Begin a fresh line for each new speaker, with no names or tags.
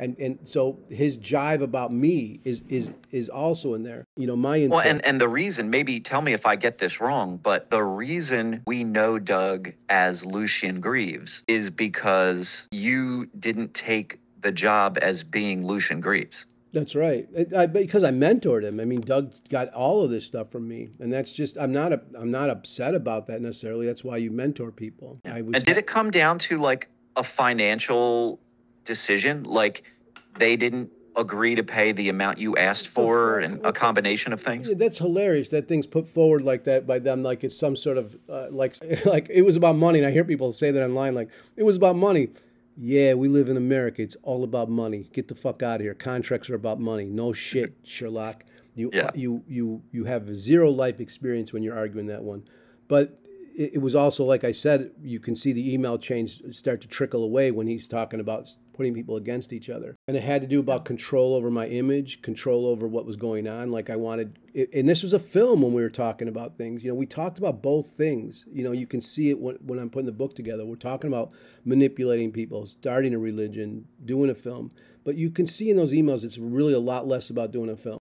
and and so his jive about me is is is also in there. You know, my
Well, and and the reason, maybe tell me if I get this wrong, but the reason we know Doug as Lucien Greaves is because you didn't take the job as being Lucien Greaves.
That's right. I, I, because I mentored him. I mean, Doug got all of this stuff from me, and that's just I'm not a, I'm not upset about that necessarily. That's why you mentor people. I was
And did it come down to like a financial decision? Like they didn't agree to pay the amount you asked for and a combination of things?
Yeah, that's hilarious. That thing's put forward like that by them, like it's some sort of uh, like like it was about money. And I hear people say that online, like it was about money. Yeah, we live in America. It's all about money. Get the fuck out of here. Contracts are about money. No shit, Sherlock. You
Yeah.
you you you have zero life experience when you're arguing that one. But it, it was also like I said, you can see the email chains start to trickle away when he's talking about putting people against each other. And it had to do about control over my image, control over what was going on. Like I wanted, and this was a film when we were talking about things. You know, we talked about both things. You know, you can see it when, when I'm putting the book together. We're talking about manipulating people, starting a religion, doing a film. But you can see in those emails, it's really a lot less about doing a film.